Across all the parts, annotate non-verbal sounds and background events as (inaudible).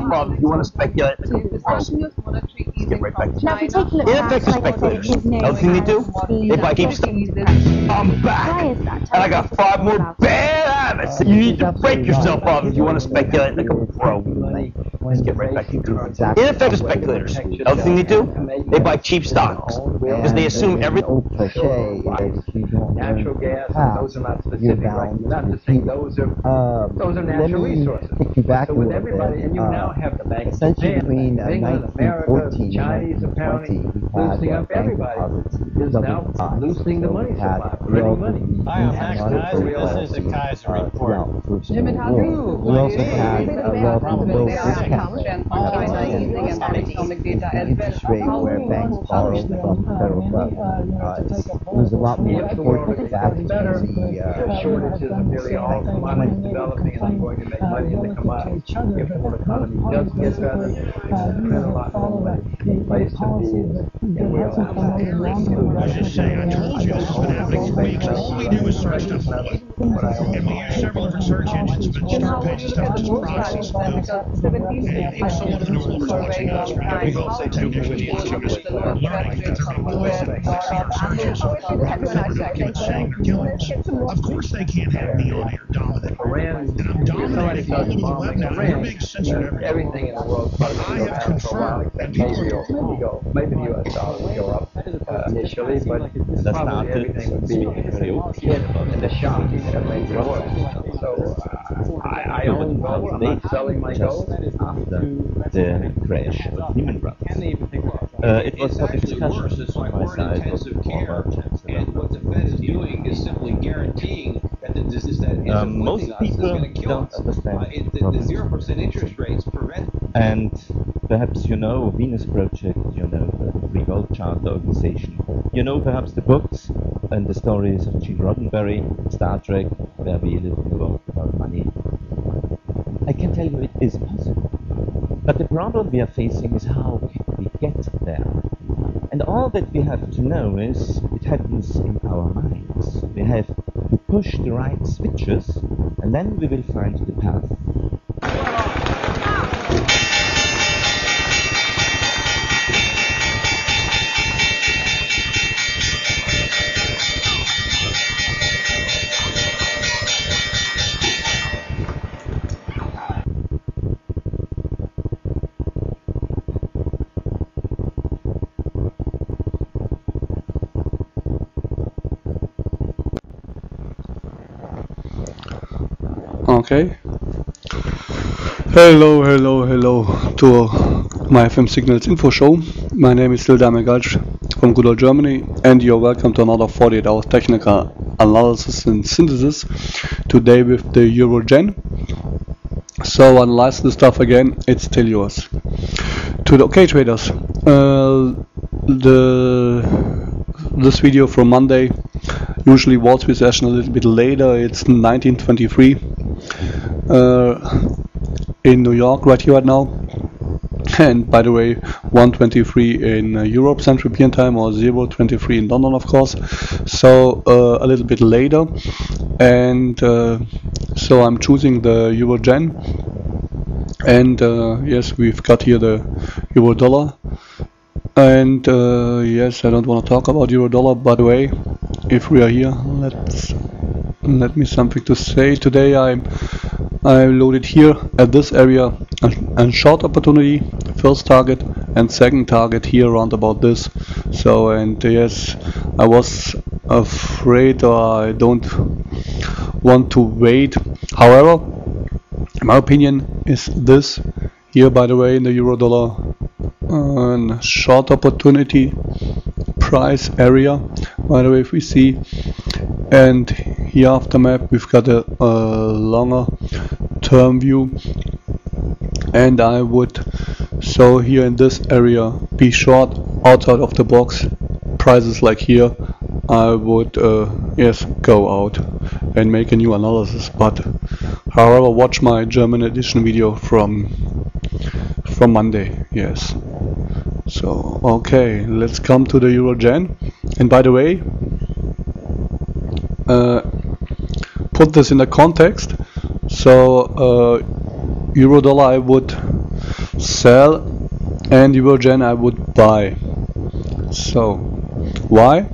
break yourself of if you want to speculate. The Russian youth get right back to Now, if we China. take a look Ineffective back, like, speculators. his name, Another thing they do, they buy GameStop. I'm back. Why that? And I got five more bad habits that you need to break yourself of if you want to speculate like a pro. Let's get right back to it. Ineffective speculators. Another thing they do, they buy cheap stocks because they assume every. old cliche is if you don't Natural gas, those are not specific, right? You're not to to say those are, Um, those are natural resources. Take you back So with everybody, and you uh, now have the Bank of essentially Japan, between Bank uh, of England, America, 1914 and Chinese, 1920, apparently loosening up everybody deposits is now the loosening the money we supply, printing money. Hi, I'm Max monetary Keiser. This is the Keiser uh, report. throughout Jim, World how you? We also had a relatively low China discount rate. using an economic data as interest rate where banks borrowed from the federal government. Uh, it's- it was a lot more If the world important gets back better, to the there's uh, shortages of nearly all commodities developing and going to make money in the commodities. If the world economy does get better, it's going to a lot more money. Place to be, and we all have I was just saying, I told you, this has been happening for weeks. All we do is search stuff online. And we use several different search engines, but start pages, stuff just proxies. And if someone is normal watching us, we all say technicians watching us, learning that they're being listened, they see our searches, documents saying they're killing us. Of course they can't have me on here dominating. Iran, And I'm dominating all of the web now. We're being censored everything. in the world. Probably I have happen for confirmed, except and people maybe are- it'll maybe the US dollar will go up uh, initially, but probably everything would be hit in the shock it. So uh, I, I own gold, I'm not selling my gold. the crash of Lehman Brothers. Uh, it was a discussion on my side of former Chancellor. And what the Fed is doing is simply guaranteeing that this is that Um, most people going to kill don't us. understand Uh, it, the, the zero percent interest rates prevent And perhaps you know Venus Project, you know the Revolt Charter organization. You know perhaps the books and the stories of Gene Roddenberry, Star Trek, where we live in a world without money. I can tell you it is possible. But the problem we are facing is how can we get there? And all that we have to know is it happens in our minds. We have to push the right switches and then we will find the path. Hello, hello, hello to my FM Signals info show. My name is Lil Galch from good old Germany, and you're welcome to another 48 hours technical analysis and synthesis. Today with the Euro yen. So analyze the stuff again. It's still yours. To the okay traders. Uh, the this video from Monday usually Wall Street session a little bit later. It's 1923 uh, in New York right here right now. And by the way, 123 in uh, Europe Central European time or 023 in London, of course. So uh, a little bit later, and uh, so I'm choosing the Euro yen. And uh, yes, we've got here the Euro dollar. And uh, yes, I don't want to talk about Euro dollar. By the way, if we are here, let's let me something to say. Today I'm I loaded here at this area a, a short opportunity, first target, and second target here around about this. So and yes, I was afraid or I don't want to wait. However, my opinion is this here. By the way, in the euro dollar uh, short opportunity price area by the way if we see and here after map we've got a, a longer term view. And I would so here in this area be short outside of the box prices like here. I would uh, yes go out and make a new analysis. But however watch my German edition video from from Monday yes. So okay let's come to the Euro yen. And by the way uh, put this in the context so uh, euro dollar I would sell and euro yen I would buy. So why?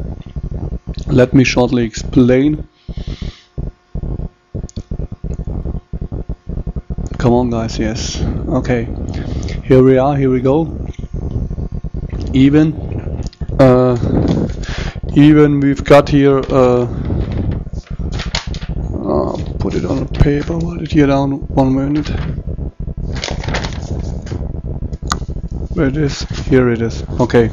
Let me shortly explain. Come on guys yes. Okay. Here we are here we go. Even uh, even we've got here uh, put it on a paper write it here down one minute? Where it is? Here it is. Okay.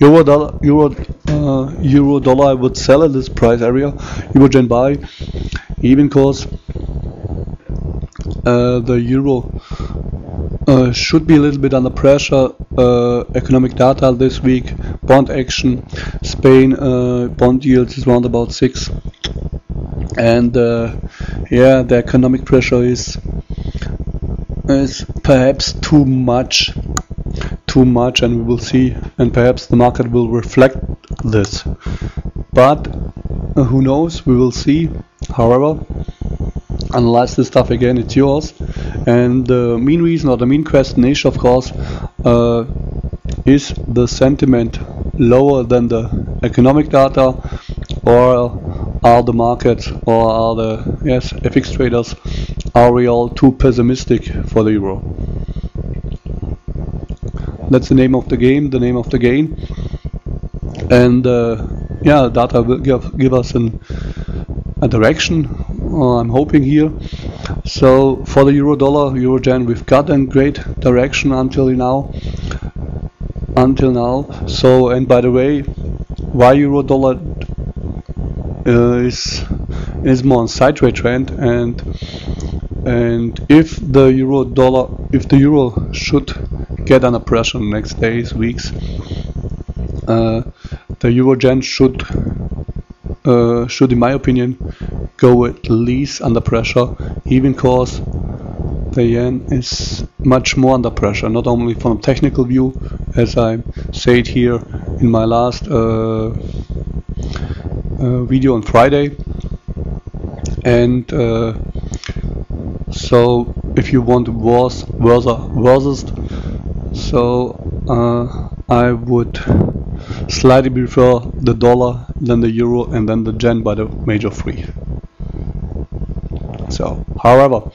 Euro dollar euro uh, euro dollar I would sell at this price area. Euro yen buy even cause uh, the euro uh, should be a little bit under pressure. Uh, economic data this week, bond action, Spain uh, bond yields is around about six, and uh, yeah, the economic pressure is is perhaps too much, too much, and we will see, and perhaps the market will reflect this. But uh, who knows? We will see. However, analyze this stuff again, it's yours. And the main reason or the main question is, of course, uh, is the sentiment lower than the economic data, or are the markets or are the yes FX traders are we all too pessimistic for the euro? That's the name of the game, the name of the game, and uh, yeah, data will give give us an, a direction uh, I'm hoping here. So for the euro dollar, euro yen, we've got a great direction until now. Until now. So and by the way, why euro dollar is is more on sideways trend and and if the euro dollar if the euro should get under pressure next days weeks uh, the euro yen should uh, should in my opinion go at least under pressure even cause the yen is much more under pressure not only from technical view as I said here in my last uh, video on Friday. And uh, so if you want wars versus versus so uh, I would slightly prefer the dollar than the euro and then the yen by the major three. So however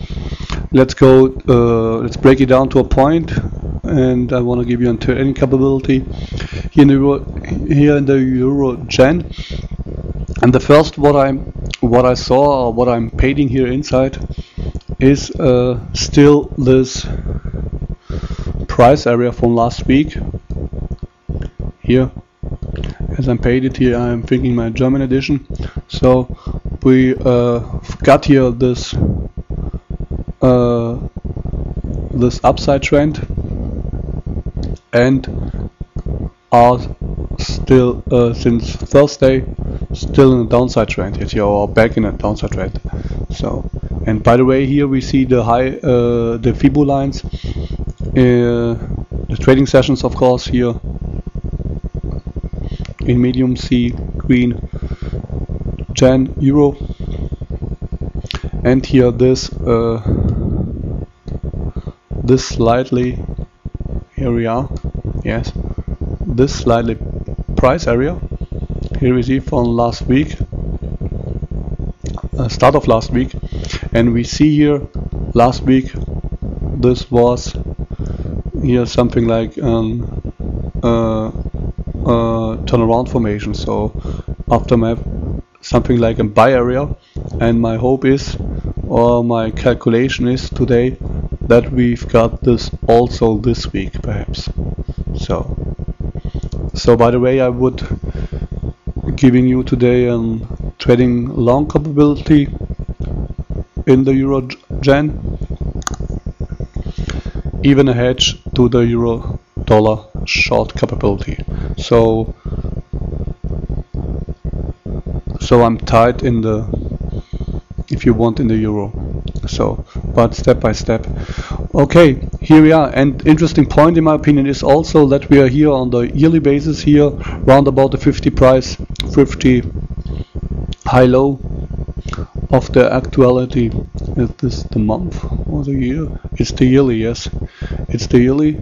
let's go uh, let's break it down to a point and I want to give you an capability. Here in the euro here in the euro yen and the first what I'm what I saw or what I'm painting here inside is uh, still this price area from last week. Here as I'm painted here I'm thinking my German edition. So we uh, got here this uh, this upside trend and are still uh, since Thursday still in a downside trend yet or back in a downside trend. So and by the way here we see the high uh, the Fibo lines uh, the trading sessions of course here. In medium C green Jan Euro. And here this uh, this slightly here we are yes this slightly price area we see from last week uh, start of last week. And we see here last week this was here something like um, uh, uh, turnaround formation. So after map something like a buy area and my hope is or my calculation is today that we've got this also this week perhaps. So so by the way I would giving you today a trading long capability in the euro yen even a hedge to the euro dollar short capability. So so I'm tied in the if you want in the euro. So but step by step. Okay here we are. And interesting point in my opinion is also that we are here on the yearly basis here round about the 50 price 50 high low of the actuality. Is this the month or the year? It's the yearly, yes. It's the yearly.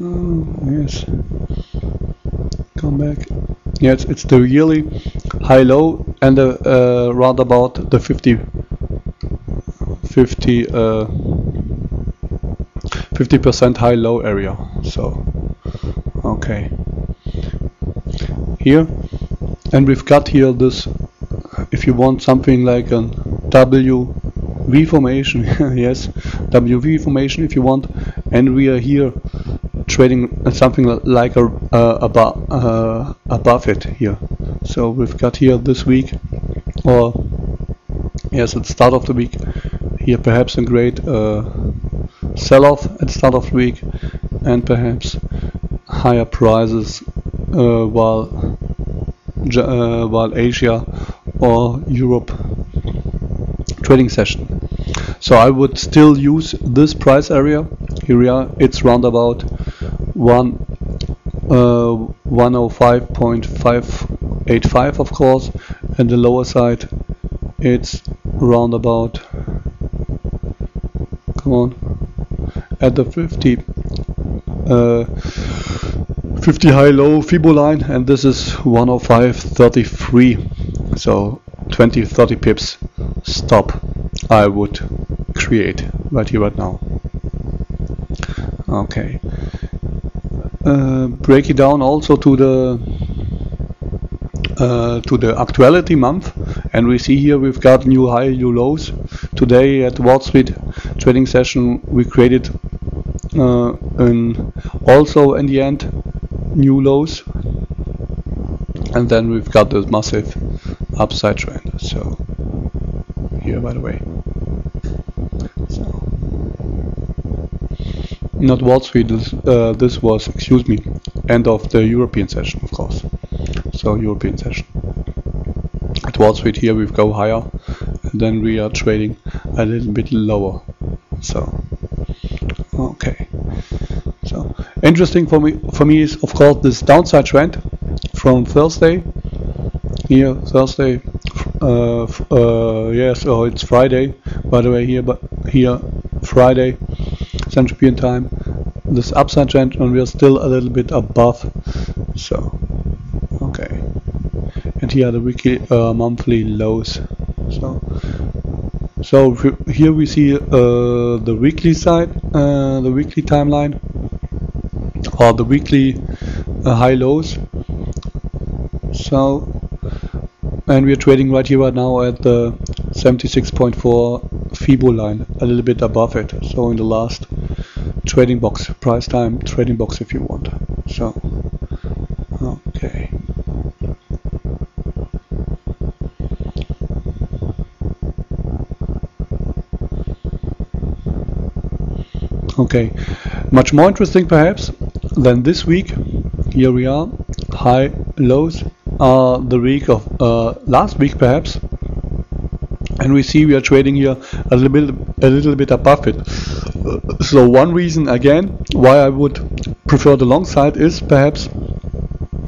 Uh, yes. Come back. Yes, it's the yearly high low and uh, uh, round about the 50 50 uh, 50% high low area. So okay. Here. And we've got here this if you want something like a W V formation (laughs) yes WV formation if you want. And we are here trading something like a uh, above uh, above it here. So we've got here this week or yes at the start of the week here perhaps a great uh, sell-off at start of the week and perhaps higher prices uh, while uh, while Asia or Europe trading session. So I would still use this price area. Here we are. It's round about one uh, 105.585 of course, and the lower side it's round about. Come on, at the 50. Uh, 50 high low Fibo line and this is 105.33 so 20 30 pips stop I would create right here right now. Okay. Uh, break it down also to the uh, to the actuality month. And we see here we've got new high new lows. Today at Wall Street trading session we created uh, and also in the end new lows and then we've got this massive upside trend. So here by the way. So not Wall Street this, uh, this was excuse me end of the European session of course. So European session. At Wall Street here we go higher. And then we are trading a little bit lower. So interesting for me for me is of course this downside trend from Thursday. Here Thursday uh, uh, yes oh it's Friday by the way here but here Friday Central European time. This upside trend and we are still a little bit above so okay. And here are the weekly uh, monthly lows so so here we see uh, the weekly side uh, the weekly timeline or the weekly uh, high lows. So and we are trading right here right now at the 76.4 Fibo line a little bit above it. So in the last trading box price time trading box if you want. So okay. Okay. Much more interesting perhaps than this week here we are. High lows are the week of uh, last week perhaps. And we see we are trading here a little bit a little bit above it. So one reason again why I would prefer the long side is perhaps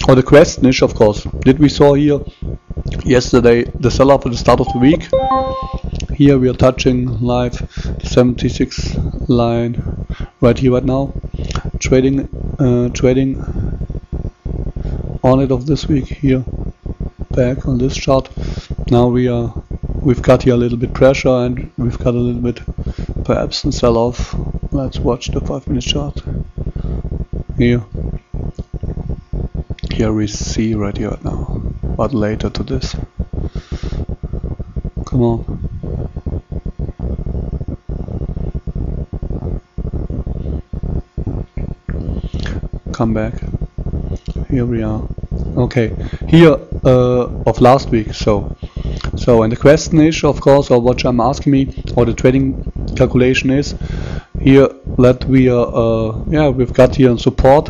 or the question is of course. Did we saw here yesterday the sell-off at the start of the week? Here we are touching live 76 line right here right now trading uh, trading on it of this week here back on this chart. Now we are we've got here a little bit pressure and we've got a little bit perhaps a sell off let's watch the 5 minute chart. Here. Here we see right here now but later to this. Come on come back. Here we are. Okay. Here uh, of last week so so and the question is of course or what I'm asking me or the trading calculation is here that we are uh, yeah we've got here support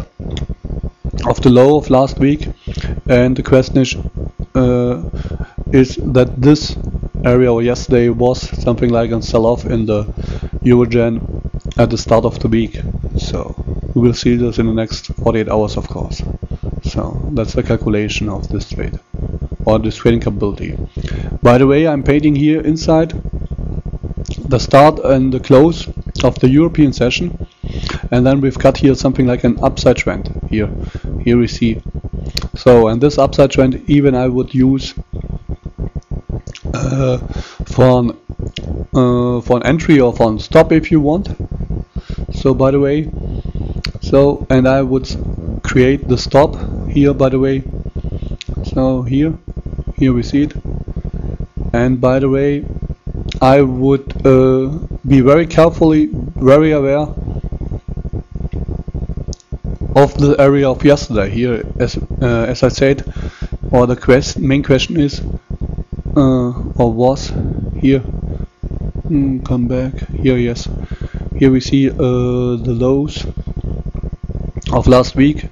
of the low of last week and the question is uh, is that this area or yesterday was something like a sell-off in the Euro yen at the start of the week. So we will see this in the next 48 hours of course. So that's the calculation of this trade or this trading capability. By the way, I'm painting here inside the start and the close of the European session and then we've got here something like an upside trend here. Here we see. So and this upside trend even I would use uh, for an uh, for an entry or for a stop if you want. So by the way so and I would create the stop here by the way. So here here we see it. And by the way I would uh, be very carefully very aware of the area of yesterday here as uh, as I said. Or the quest main question is uh, or was here. Mm, come back. Here yes. Here we see uh, the lows of last week.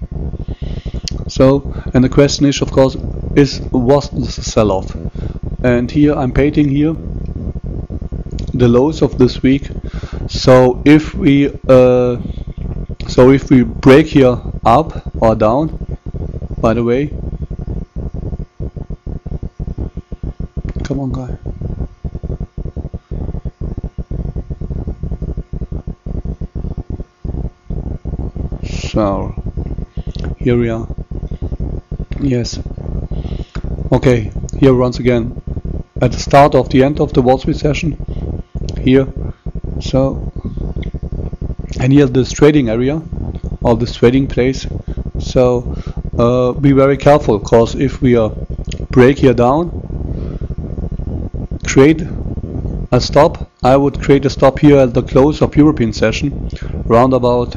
So and the question is of course is was this a sell-off? And here I'm painting here the lows of this week. So if we uh, so if we break here up or down by the way come on guy so here we are. Yes. Okay here once again. At the start of the end of the Wall Street session. Here. So and here this trading area or this trading place. So uh, be very careful because if we uh, break here down create a stop I would create a stop here at the close of European session round about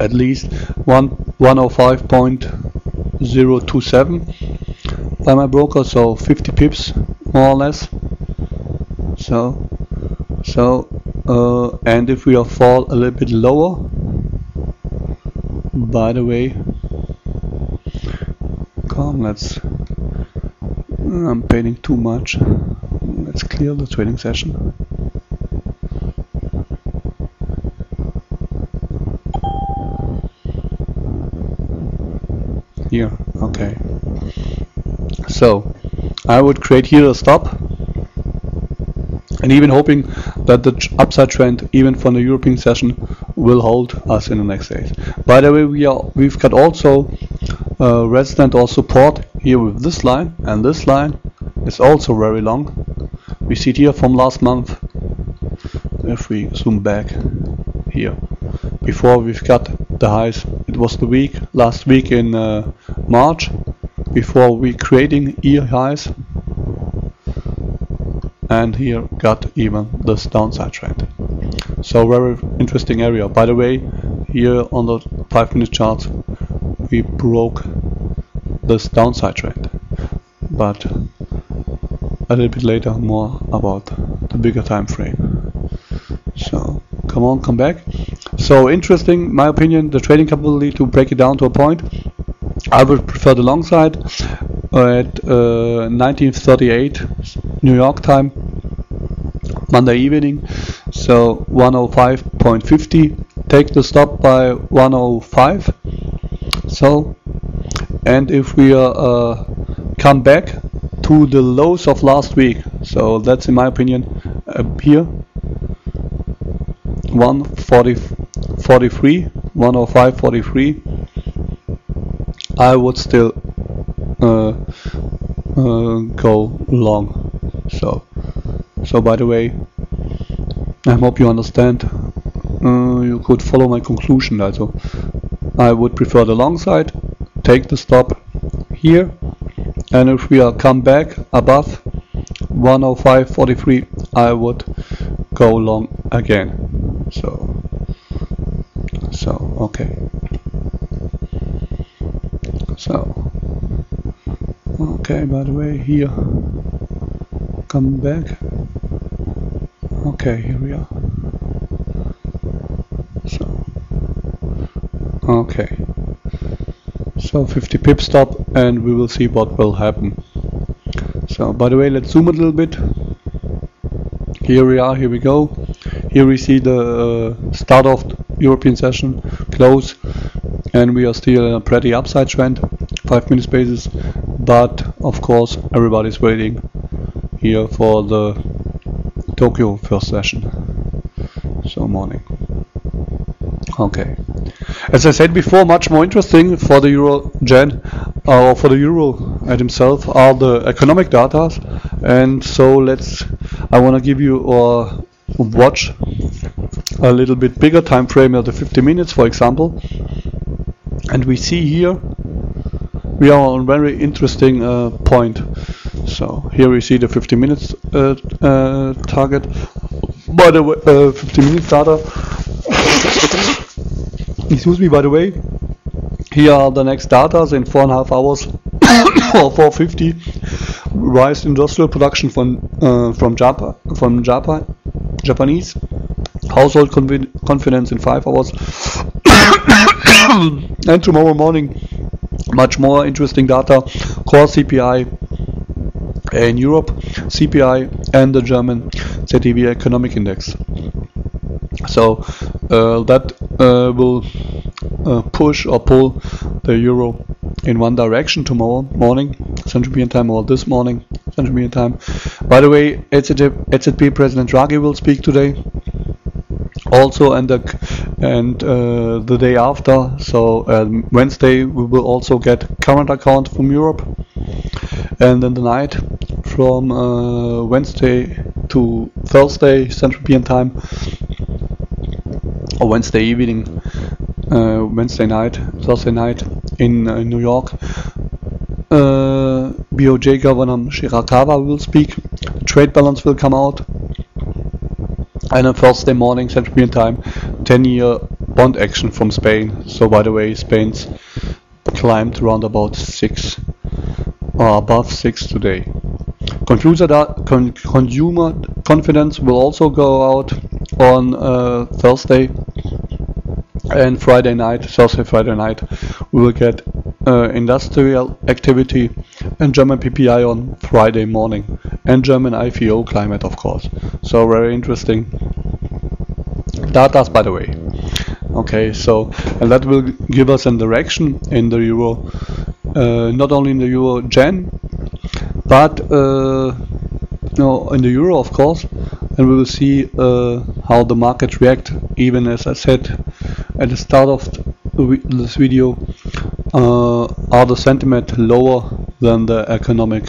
at least 1 105.027 by my broker so 50 pips more or less. So so uh, and if we fall a little bit lower by the way come let's I'm painting too much. Let's clear the trading session here okay so I would create here a stop and even hoping that the upside trend even from the European session will hold us in the next days. By the way, we are we've got also uh, resistance or support here with this line and this line is also very long. We see it here from last month. If we zoom back here, before we've got the highs, it was the week last week in uh, March before we creating year highs and here got even this downside trend. So very interesting area. By the way here on the 5 minute chart we broke this downside trend. But a little bit later more about the bigger time frame. So come on come back. So interesting my opinion the trading capability to break it down to a point I would prefer the long side. At uh, 1938 New York time Monday evening so 105.50 take the stop by 105 so and if we uh, come back to the lows of last week so that's in my opinion uh, here 140 43 105 43 I would still uh, uh, go long. So so by the way I hope you understand. Uh, you could follow my conclusion also I would prefer the long side take the stop here and if we are come back above 105.43 I would go long again. So so okay so okay by the way here come back. Okay here we are. So okay. So 50 pip stop and we will see what will happen. So by the way let's zoom a little bit. Here we are here we go. Here we see the uh, start of the European session close and we are still in a pretty upside trend 5 minutes basis but of course everybody's waiting here for the Tokyo first session. So morning. Okay. As I said before, much more interesting for the Euro yen or for the Euro at himself are the economic data, and so let's. I want to give you or watch a little bit bigger time frame of the 50 minutes, for example, and we see here we are on a very interesting uh, point. So here we see the 50 minutes uh, uh, target. By the way, uh, 50 minutes data. (coughs) Excuse me. By the way, here are the next data in four and a half hours (coughs) or 450 rise industrial production from uh, from Japan from Japan Japanese household confi confidence in five hours (coughs) and tomorrow morning much more interesting data. Core CPI in Europe CPI and the German ZEW economic index. So uh, that uh, will uh, push or pull the euro in one direction tomorrow morning Central European time or this morning Central European time. By the way EZB President Draghi will speak today also and the and uh, the day after. So um, Wednesday we will also get current account from Europe. And then the night from uh, Wednesday to Thursday Central European time or Wednesday evening uh, Wednesday night Thursday night in uh, New York. Uh, BOJ Governor Shirakawa will speak. Trade balance will come out and on Thursday morning Central European time 10 year bond action from Spain. So by the way Spain's climbed around about 6 or above 6 today. Consumer, con consumer confidence will also go out on uh, Thursday and Friday night, Thursday, Friday night, we will get uh, industrial activity and German PPI on Friday morning and German IFO climate, of course. So very interesting data, by the way. Okay, so and that will give us a direction in the euro, uh, not only in the euro yen, but uh, no, in the euro, of course, and we will see uh, how the markets react. Even as I said at the start of this video, uh, are the sentiment lower than the economic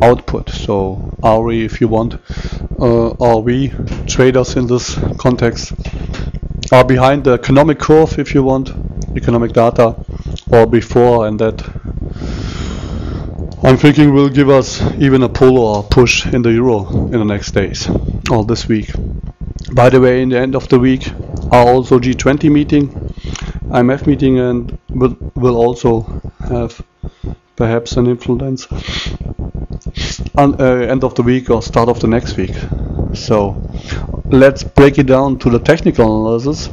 output? So, are we, if you want, uh, are we traders in this context? Are behind the economic curve, if you want, economic data, or before, and that I'm thinking will give us even a pull or a push in the euro in the next days or this week. By the way, in the end of the week also G20 meeting, IMF meeting, and will, will also have perhaps an influence on uh, end of the week or start of the next week. So let's break it down to the technical analysis.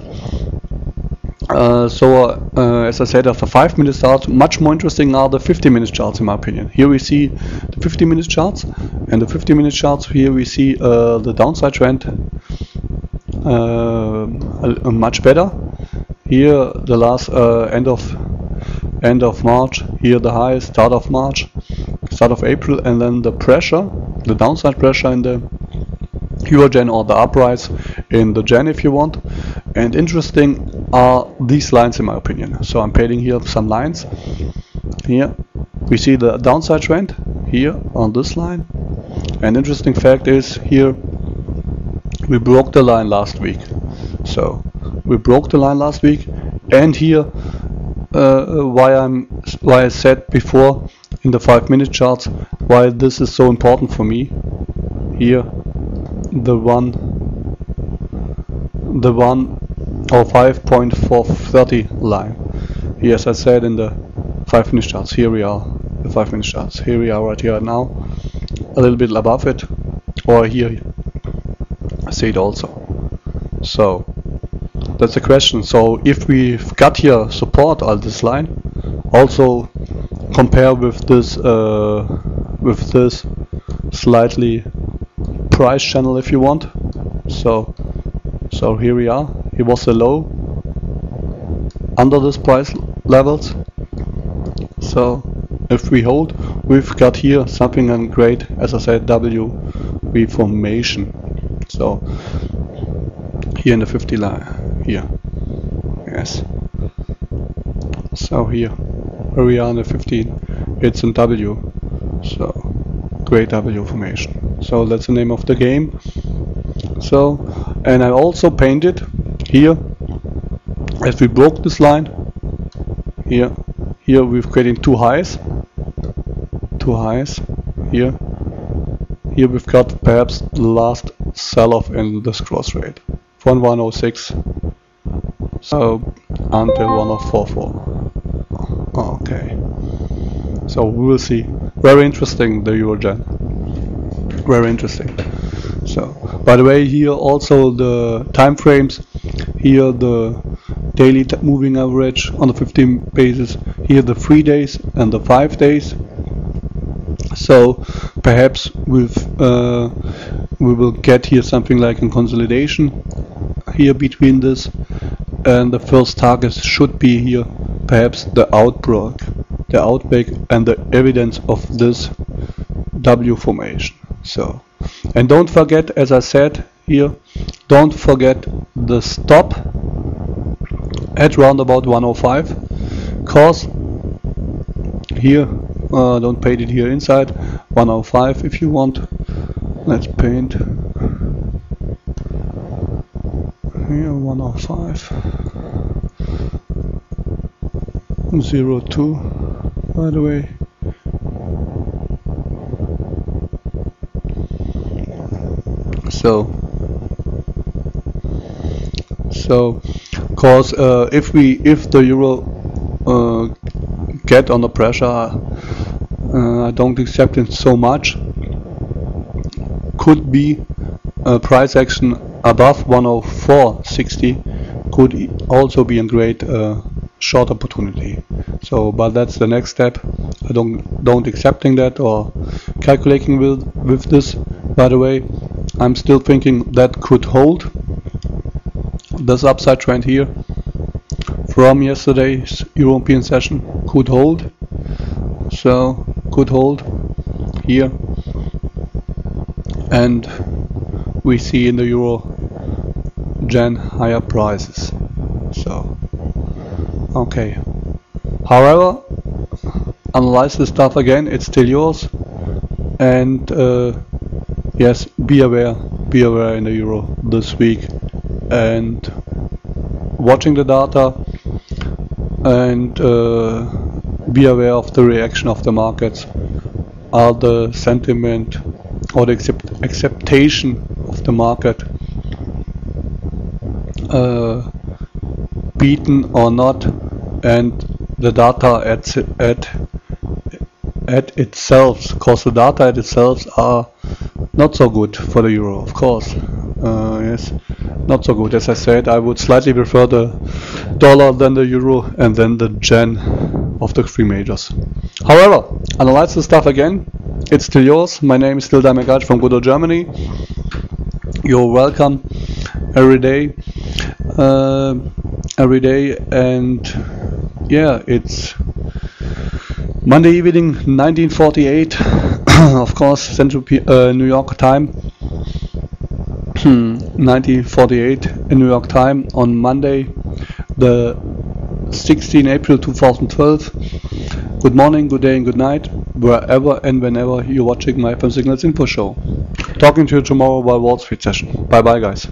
Uh, so, uh, as I said, after 5 minute charts, much more interesting are the 50 minute charts in my opinion. Here we see the 50 minute charts, and the 50 minute charts here we see uh, the downside trend uh, much better. Here the last uh, end of end of March, here the high start of March, start of April, and then the pressure, the downside pressure in the Euro yen or the uprise in the yen if you want. And interesting are these lines in my opinion. So I'm painting here some lines. Here we see the downside trend here on this line. And interesting fact is here we broke the line last week. So we broke the line last week and here uh, why I'm why I said before in the 5 minute charts why this is so important for me. Here the one the one or 5.430 line. Yes I said in the 5 minute charts here we are the 5 minute charts. Here we are right here now a little bit above it or here See it also. So that's the question. So if we've got here support on this line also compare with this uh, with this slightly price channel if you want. So so here we are. It was a low under this price levels. So if we hold, we've got here something and great, as I said, W reformation. So here in the 50 line, here, yes. So here, where we are in the 15, it's in W. So great W formation. So that's the name of the game. So, and I also painted here as we broke this line here here we've created two highs two highs here here we've got perhaps the last sell-off in this cross rate. From 106 so until 1044 okay. So we will see. Very interesting the Euro yen very interesting. So by the way here also the time frames. Here the daily moving average on the 15 basis. Here the three days and the five days. So perhaps with uh, we will get here something like a consolidation here between this. And the first target should be here perhaps the outbreak the outbreak and the evidence of this W formation. So and don't forget as I said here don't forget the stop at round about 105 cause here uh, don't paint it here inside 105 if you want let's paint. Here 105 zero two by the way. So so cause uh, if we if the euro uh, get under pressure uh, I don't accept it so much could be a price action above 104.60 could also be a great uh, short opportunity. So but that's the next step. I don't don't accepting that or calculating with with this. By the way I'm still thinking that could hold this upside trend here. From yesterday's European session could hold. So could hold here and we see in the euro yen higher prices. So okay. However analyze the stuff again. It's still yours. And uh, yes be aware be aware in the euro this week. And watching the data and uh, be aware of the reaction of the markets. Are the sentiment or the accept acceptation of the market uh, beaten or not and the data at at at itself because the data at itself are not so good for the euro of course. Uh, yes not so good. As I said I would slightly prefer the dollar than the euro and then the yen of the three majors. However analyze the stuff again it's still yours. My name is still Damagaj from Good Old Germany. You're welcome every day. Uh, every day and yeah it's Monday evening 1948 (coughs) of course Central P uh, New York time. 1948 in New York time on Monday the 16 April 2012 good morning good day and good night wherever and whenever you're watching my FM Signals info show. Talking to you tomorrow by Wall Street session. Bye bye guys